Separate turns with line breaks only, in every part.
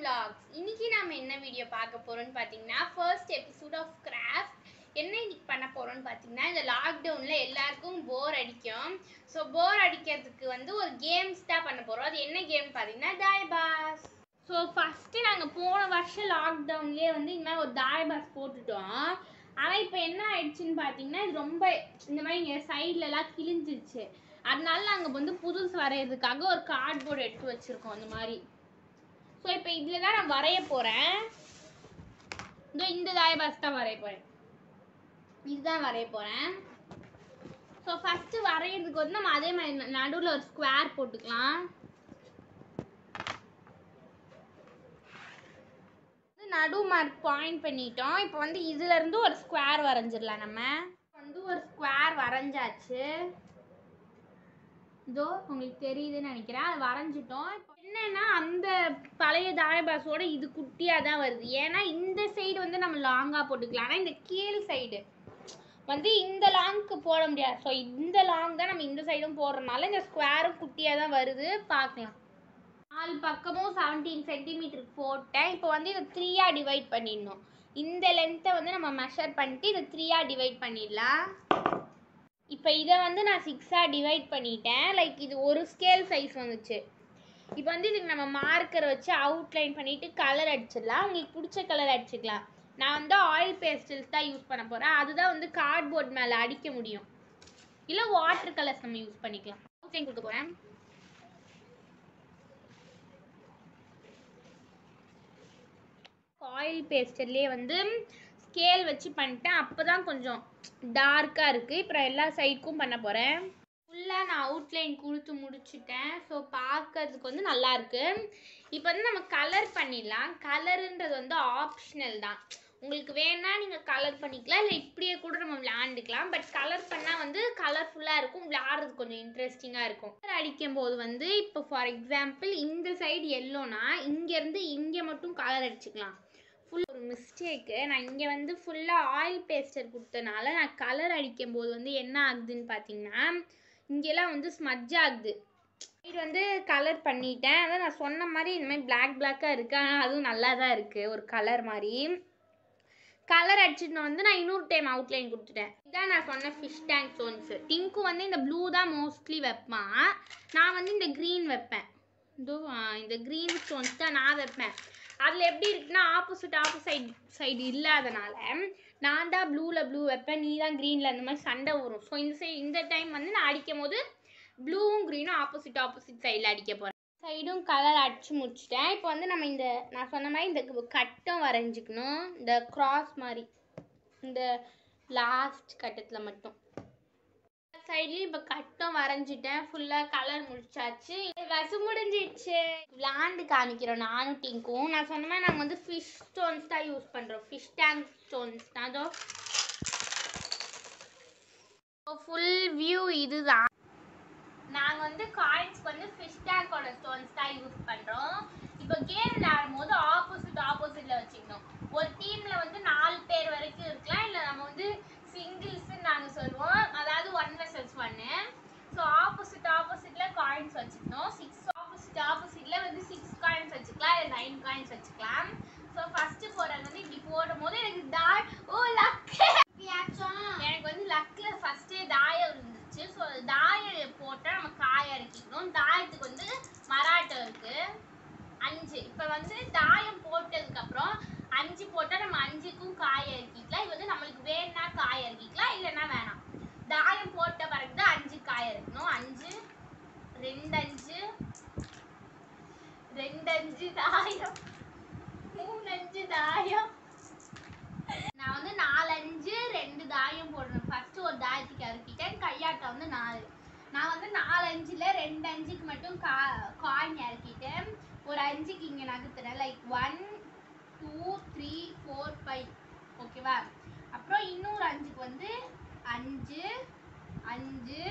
vlogs. இன்னைக்கு நாம என்ன வீடியோ பார்க்க போறோம்னு பார்த்தீங்கன்னா ஃபர்ஸ்ட் எபிசோட் ஆஃப் கிராஃப்ட் என்ன இன்னைக்கு பண்ண போறோம்னு பார்த்தீங்கன்னா இந்த லாக்டவுன்ல எல்லாருக்கும் போர் அடிக்கும். ஸோ போர் அடிக்கிறதுக்கு வந்து ஒரு கேம்ஸ் தான் பண்ண போறோம். அது என்ன கேம் பார்த்தீங்கன்னா தாய்பாஸ் ஸோ ஃபஸ்ட்டு நாங்கள் போன வருஷம் லாக்டவுன்லேயே வந்து இந்த மாதிரி ஒரு தாய்பாஸ் போட்டுட்டோம். ஆனால் இப்போ என்ன ஆயிடுச்சுன்னு பார்த்தீங்கன்னா இது ரொம்ப இந்த மாதிரி இங்கே சைட்லலாம் கிழிஞ்சிருச்சு. அதனால நாங்கள் வந்து புதுசு வரைகிறதுக்காக ஒரு கார்ட்போர்டு எடுத்து வச்சுருக்கோம் அந்த மாதிரி. ஸோ இப்போ இதில் தான் நான் வரைய போகிறேன் இதோ இந்த தாயபாஸ் தான் வரைய போகிறேன் இதுதான் வரைய போகிறேன் ஸோ ஃபஸ்ட்டு வரைகிறதுக்கு வந்து நம்ம அதே மாதிரி நடுவில் ஒரு ஸ்கொயர் போட்டுக்கலாம். நடு மார்க் பாயிண்ட் பண்ணிட்டோம். இப்போ வந்து இதுல இருந்து ஒரு ஸ்கொயர் வரைஞ்சிடலாம் நம்ம. வந்து ஒரு ஸ்கொயர் வரைஞ்சாச்சு. இதோ உங்களுக்கு தெரியுதுன்னு நினைக்கிறேன். அது வரைஞ்சிட்டோம். இப்போ என்னன்னா அந்த பழைய தாயபாஸோட இது குட்டியாக தான் வருது. ஏன்னா இந்த சைடு வந்து நம்ம லாங்காக போட்டுக்கலாம். ஆனால் இந்த கீழ் சைடு வந்து இந்த லாங்க்கு போட முடியாது. ஸோ இந்த லாங் தான் நம்ம இந்த சைடும் போடுறதுனால இந்த ஸ்கொயரும் குட்டியாக தான் வருது. பார்க்கலாம். நாலு பக்கமும் செவன்டீன் சென்டிமீட்டருக்கு போட்டேன். இப்போ வந்து இதை த்ரீயாக டிவைட் பண்ணிடணும். இந்த லென்த்தை வந்து நம்ம மெஷர் பண்ணிட்டு இதை த்ரீயாக டிவைட் பண்ணிடலாம். இப்போ இதை வந்து நான் சிக்ஸாக டிவைட் பண்ணிட்டேன். லைக் இது ஒரு ஸ்கேல் சைஸ் வந்துச்சு. இப்போ வந்து இதுக்கு நம்ம மார்க்கர் வச்சு அவுட்லைன் பண்ணிவிட்டு கலர் அடிச்சிடலாம். உங்களுக்கு பிடிச்ச கலர் அடிச்சுக்கலாம். நான் வந்து ஆயில் பேஸ்டல்ஸ் தான் யூஸ் பண்ண போகிறேன் அதுதான் வந்து கார்ட்போர்ட் மேலே அடிக்க முடியும். இல்லை வாட்டர் கலர்ஸ் நம்ம யூஸ் பண்ணிக்கலாம். அவுட்லைன் கொடுக்க போகிறேன் ஆயில் பேஸ்டர்லேயே வந்து ஸ்கேல் வச்சு பண்ணிட்டேன். அப்போ தான் கொஞ்சம் டார்க்காக இருக்குது இப்போ எல்லா சைடுக்கும் பண்ண போகிறேன் ஃபுல்லாக நான் அவுட்லைன் கொடுத்து முடிச்சுட்டேன். ஸோ பார்க்கறதுக்கு வந்து நல்லாயிருக்கு இப்போ வந்து நம்ம கலர் பண்ணிடலாம். கலருன்றது வந்து ஆப்ஷனல் தான். உங்களுக்கு வேணா நீங்கள் கலர் பண்ணிக்கலாம். இல்லை இப்படியே கூட நம்ம விளையாண்டுக்கலாம். பட் கலர் பண்ணால் வந்து கலர்ஃபுல்லாக இருக்கும். விளையாடுறது கொஞ்சம் இன்ட்ரெஸ்டிங்காக இருக்கும். கலர் அடிக்கும் போது வந்து இப்போ ஃபார் எக்ஸாம்பிள் இந்த சைடு எல்லோனா இங்கேருந்து இங்கே மட்டும் கலர் அடிச்சுக்கலாம். ஃபுல் ஒரு மிஸ்டேக்கு நான் இங்கே வந்து ஃபுல்லாக ஆயில் பேஸ்டர் கொடுத்தனால நான் கலர் அடிக்கும் போது வந்து என்ன ஆகுதுன்னு பார்த்தீங்கன்னா இங்கெல்லாம் வந்து ஸ்மஜ் ஆகுது. இது வந்து கலர் பண்ணிட்டேன். அதான் நான் சொன்ன மாதிரி இந்த மாதிரி பிளாக் பிளாக்காக இருக்குது ஆனால் அதுவும் நல்லா தான் இருக்குது ஒரு கலர் மாதிரி. கலர் அடிச்சுட்டு வந்து நான் இன்னொரு டைம் அவுட்லைன் கொடுத்துட்டேன். இதான் நான் சொன்ன ஃபிஷ் டேங்க் ஸ்டோன்ஸு டிங்கு வந்து இந்த ப்ளூ தான் மோஸ்ட்லி வைப்பான் நான் வந்து இந்த க்ரீன் வைப்பேன். இதோ இந்த க்ரீன் ஸ்டோன்ஸ் தான் நான் வைப்பேன். அதில் எப்படி இருக்குன்னா ஆப்போசிட் ஆப்போசைட் சைடு இல்லாதனால நான் தான் ப்ளூவில் ப்ளூ வைப்பேன் நீ தான் க்ரீனில் அந்த மாதிரி சண்டை வரும். ஸோ இந்த சைடு இந்த டைம் வந்து நான் அடிக்கும் போது ப்ளூவும் க்ரீனும் ஆப்போசிட் ஆப்போசிட் சைடில் அடிக்க போகிறேன் சைடும் கலர் அடிச்சு முடிச்சிட்டேன். இப்போ வந்து நம்ம இந்த நான் சொன்ன மாதிரி இந்த கட்டம் வரைஞ்சிக்கணும். இந்த கிராஸ் மாதிரி. இந்த லாஸ்ட் கட்டத்தில் மட்டும். சைட்லேயும் இப்போ கட்டம் வரைஞ்சிட்டேன். ஃபுல்லாக கலர் முடிச்சாச்சு. வசு முடிஞ்சிடுச்சு. விளாண்டு காமிக்கிறோம். நானும் டிங்கும் நான் சொன்ன மாதிரி நாங்கள் வந்து ஃபிஷ் ஸ்டோன்ஸ் தான் யூஸ் பண்ணுறோம் ஃபிஷ் டேங்க் ஸ்டோன்ஸ் தான். அதோ. ஃபுல் வியூ இதுதான். நாங்கள் வந்து காயின்ஸ்க்கு வந்து ஃபிஷ் டேங்கோட ஸ்டோன்ஸ் தான் யூஸ் பண்ணுறோம் இப்போ கேம் விளையாடும் போது ஆப்போசிட் ஆப்போசிட்டில் வச்சுக்கணும். ஒரு டீமில் வந்து நாலு பேர் வரைக்கும் இருக்கலாம். இல்லை நம்ம வந்து சிங்கிள்ஸ்ன்னு நாங்கள் சொல்லுவோம். அதாவது ஒன் வெசல்ஸ் ஒன்று ஸோ ஆப்போசிட் ஆப்போசிட்டில் காயின்ஸ் வச்சுக்கணும். சிக்ஸ் ஆப்போசிட் ஆப்போசிட்டில் வந்து சிக்ஸ் காயின்ஸ் வச்சுக்கலாம். இல்லை நைன் காயின்ஸ் வச்சுக்கலாம். ஸோ ஃபஸ்ட்டு போடுறது வந்து இப்படி போடும் போது எனக்கு தாய் ஓ லக் எனக்கு வந்து லக்கில் ஃபஸ்ட்டே தாயம் இருந்துச்சு. ஸோ தாயம் போட்டால் நம்ம காய இறக்கிக்கணும் தாயத்துக்கு வந்து மராட்டம் இருக்கு. அஞ்சு. இப்போ வந்து தாயம் போட்டதுக்கப்புறம் அஞ்சு போட்டால் நம்ம அஞ்சுக்கும் காய் இறக்கிக்கலாம். இது வந்து நம்மளுக்கு வேணும்னா காய் இறக்கிக்கலாம் இல்லைன்னா வேணாம். தாயம் போட்ட பிறகு தான் அஞ்சு காய் இறக்கணும். அஞ்சு ரெண்டு அஞ்சு ரெண்டு அஞ்சு தாயம் மூணு அஞ்சு தாயம். நான் வந்து நாலு அஞ்சு ரெண்டு தாயம் போடணும். ஃபர்ஸ்ட் ஒரு தாயத்துக்கு இறக்கிட்டேன். கையாட்டம் வந்து நாலு. நான் வந்து நாலு ரெண்டு அஞ்சுக்கு மட்டும் கா காயின் இறக்கிட்டேன். ஒரு அஞ்சுக்கு இங்கே நகர்த்துறேன். Like one two three four five ஓகேவா அப்புறம் இன்னொரு அஞ்சுக்கு வந்து அஞ்சு அஞ்சு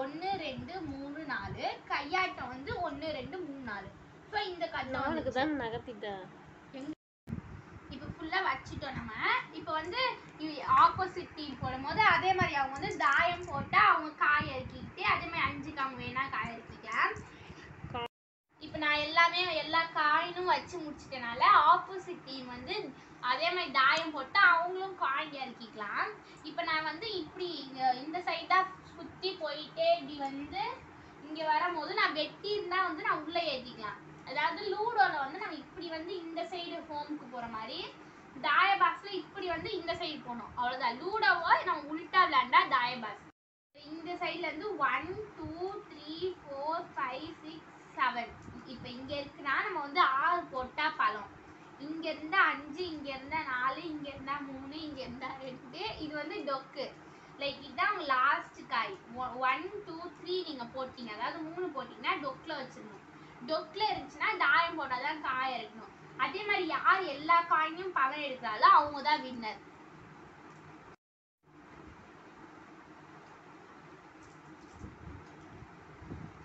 ஒன்று ரெண்டு மூணு நாலு. கையாட்டம் வந்து ஒன்று ரெண்டு மூணு நாலு. ஸோ இந்த கட்டம்.
தான் நகர்த்திட்டேன்.
இப்போ ஃபுல்லாக வச்சுட்டோம் நம்ம. இப்போ வந்து ஆப்போசிட் டீம் போடும்போது அதே மாதிரி அவங்க வந்து தாயம் போட்டால் அவங்க காய் இறக்கிக்கிட்டு அதே மாதிரி அஞ்சுக்கு அவங்க வேணா காய் இறக்கிக்கலாம் இப்போ நான் எல்லா எல்லாமே எல்லா காயினும் வச்சு முடிச்சிட்டனால ஆப்போசிட் டீம் வந்து அதே மாதிரி தாயம் போட்டு அவங்களும் காயின் இறக்கிக்கலாம். இப்போ நான் வந்து இப்படி இந்த- இந்த சைடாக சுற்றி போயிட்டே இப்படி வந்து இங்கே வரும்போது நான் வெட்டி இருந்தால் வந்து நான் உள்ளே ஏற்றிக்கலாம் அதாவது லூடோவில் வந்து நம்ம இப்படி வந்து இந்த சைடு ஹோமுக்கு போகிற மாதிரி தாயபாக்ஸில் இப்படி வந்து இந்த சைடு போகணும் அவ்வளோதான் லூடோவோ நம்ம உல்ட்டா தாய தாயபாக்ஸ் இந்த சைட்லேருந்து one two three four five six seven இப்போ இங்க இருக்குன்னா நம்ம வந்து ஆறு போட்டா பழம். இங்க இருந்தா அஞ்சு இங்க இருந்தா நாலு இங்க இருந்தா மூணு இங்க இருந்தா ரெண்டு. இது வந்து டொக்கு. லைக் இதுதான் உங்க லாஸ்ட் காய். ஒன் டூ த்ரீ நீங்க போட்டீங்க. அதாவது மூணு போட்டீங்கன்னா டொக்ல வச்சிடணும். டொக்ல இருந்துச்சுன்னா தாயம் போட்டாதான் காய் இருக்கணும் அதே மாதிரி யார் எல்லா காயினையும் பழம் எடுக்கிறாளோ அவங்க தான் வின்னர்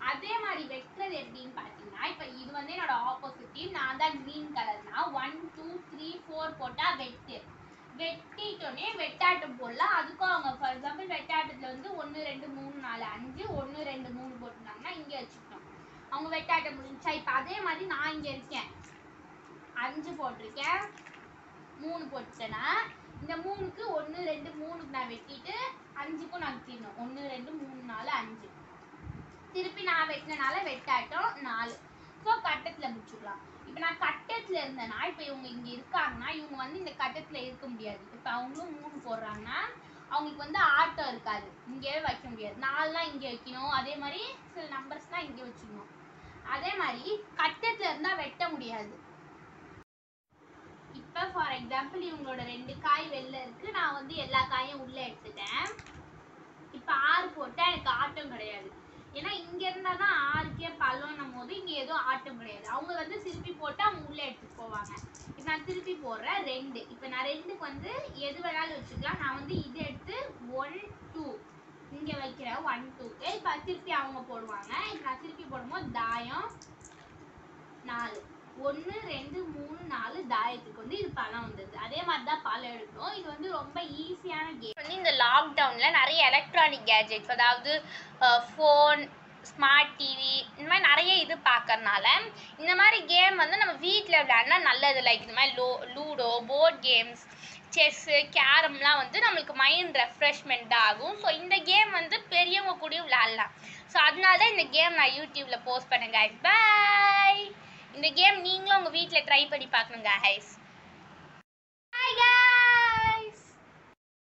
அதே மாதிரி வெட்டுறது எப்படின்னு அப்படின்னா இப்போ இது வந்து என்னோட ஆப்போசிட் டீம் நான் தான் க்ரீன் கலர்னா ஒன் டூ த்ரீ ஃபோர் போட்டால் வெட்டு. வெட்டிட்டோன்னே வெட்டாட்டம் போடலாம். அதுக்கும் அவங்க ஃபார் எக்ஸாம்பிள் வெட்டாட்டத்தில் வந்து ஒன்று ரெண்டு மூணு நாலு அஞ்சு ஒன்று ரெண்டு மூணு போட்டுருந்தாங்கன்னா இங்கே வச்சுக்கணும் அவங்க வெட்டாட்டம் முடிஞ்சா இப்போ அதே மாதிரி நான் இங்கே இருக்கேன். அஞ்சு போட்டிருக்கேன். மூணு போட்டுட்டேன்னா இந்த மூணுக்கு ஒன்று ரெண்டு மூணுக்கு நான் வெட்டிட்டு அஞ்சுக்கும் நான் தீரணும். ஒன்று ரெண்டு மூணு நாலு அஞ்சு. திருப்பி நான் வெட்டினனால வெட்டாட்டம் நாலு. ஸோ கட்டத்தில் முடிச்சுக்கலாம். இப்போ நான் கட்டத்தில் இருந்தேன்னா இப்போ இவங்க இங்கே இருக்காங்கன்னா இவங்க வந்து இந்த கட்டத்தில் இருக்க முடியாது. இப்போ அவங்களும் மூணு போடுறாங்கன்னா அவங்களுக்கு வந்து ஆட்டம் இருக்காது. இங்கேயே வைக்க முடியாது. நாலுலாம் இங்கே வைக்கணும். அதே மாதிரி சில நம்பர்ஸ்லாம் இங்கே வச்சுக்கணும். அதே மாதிரி கட்டத்தில் இருந்தால் வெட்ட முடியாது. இப்போ ஃபார் எக்ஸாம்பிள் இவங்களோட ரெண்டு காய் வெளில இருக்கு. நான் வந்து எல்லா காயும் உள்ளே எடுத்துட்டேன். இப்போ ஆறு போட்டால் எனக்கு ஆட்டம் கிடையாது. ஏன்னா இங்க இருந்தால் தான் பழம் போது இங்க எதுவும் ஆட்டம் கிடையாது. அவங்க வந்து திருப்பி போட்டு அவங்க உள்ள எடுத்துட்டு போவாங்க. இப்போ நான் திருப்பி போடுறேன். ரெண்டு. இப்போ நான் ரெண்டுக்கு வந்து எது வேணாலும் வச்சுக்கலாம். நான் வந்து இது எடுத்து ஒன் டூ இங்க வைக்கிறேன். ஒன் டூக்கு இப்போ திருப்பி அவங்க போடுவாங்க. இப்போ நான் திருப்பி போடும்போது தாயம் நாலு. ஒன்று ரெண்டு மூணு நாலு தாயத்துக்கு வந்து இது பழம் வந்தது. அதே மாதிரி தான் பழம் எடுக்கணும் இது வந்து ரொம்ப ஈஸியான கேம் வந்து இந்த லாக்டவுனில் நிறைய எலக்ட்ரானிக் கேஜெட்ஸ் அதாவது ஃபோன் ஸ்மார்ட் டிவி இந்த மாதிரி நிறைய இது பார்க்கறனால இந்த மாதிரி கேம் வந்து நம்ம வீட்டில் விளையாடினா நல்லது. லைக் இந்த மாதிரி லோ லூடோ போர்ட் கேம்ஸ் செஸ்ஸு கேரம்லாம் வந்து நம்மளுக்கு மைண்ட் ரெஃப்ரெஷ்மெண்ட் ஆகும். ஸோ இந்த கேம் வந்து பெரியவங்க கூடயும் விளையாடலாம். ஸோ அதனால தான் இந்த கேம் நான் யூடியூப்பில் போஸ்ட் பண்ணுங்க ஹைஸ் பை இந்த கேம் நீங்களும் உங்கள் வீட்டில் ட்ரை பண்ணி பார்க்கணுங்க ஹைஸ்